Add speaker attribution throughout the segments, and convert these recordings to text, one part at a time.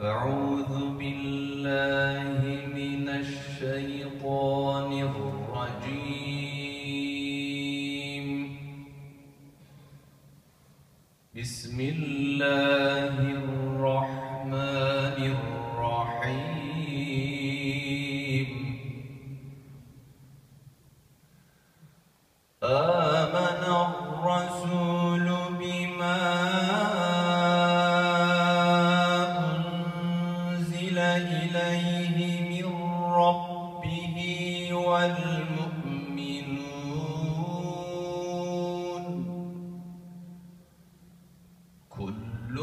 Speaker 1: أعوذ بالله من الشيطان الرجيم. بسم الله الرحمن الرحيم. آمن الرسول إليه من ربه والمؤمنون. كل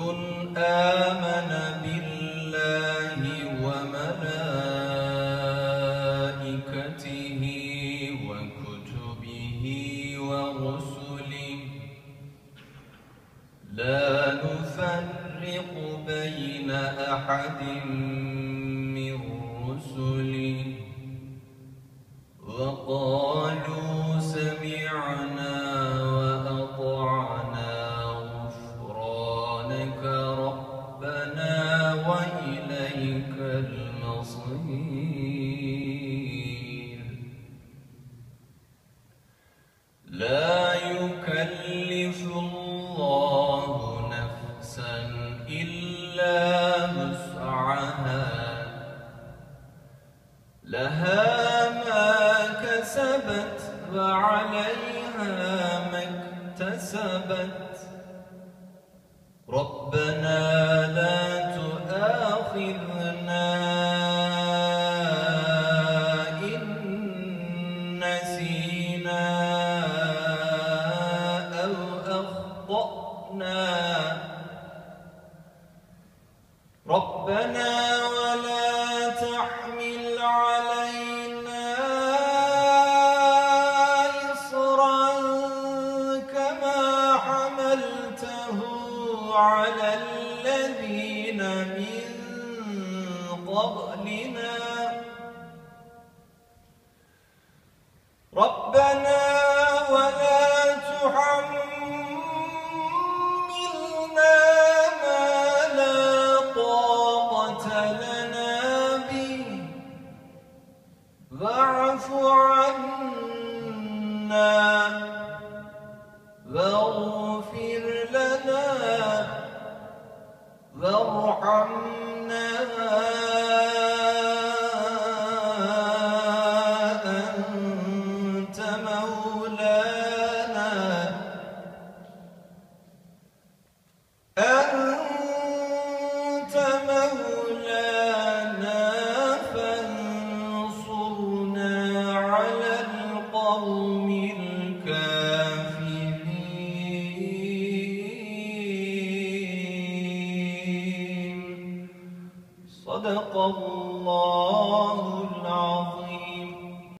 Speaker 1: آمن بالله وملائكته وكتبه ورسله. لا نفرق بين أحد من رسله. وقالوا سمعنا وأطعنا غفرانك ربنا وإليك المصير. لها ما كسبت وعليها ما اكتسبت. ربنا لا تؤاخذنا إن نسينا أو أخطأنا. ربنا حملته على الذين من قبلنا. ربنا on صدق الله العظيم.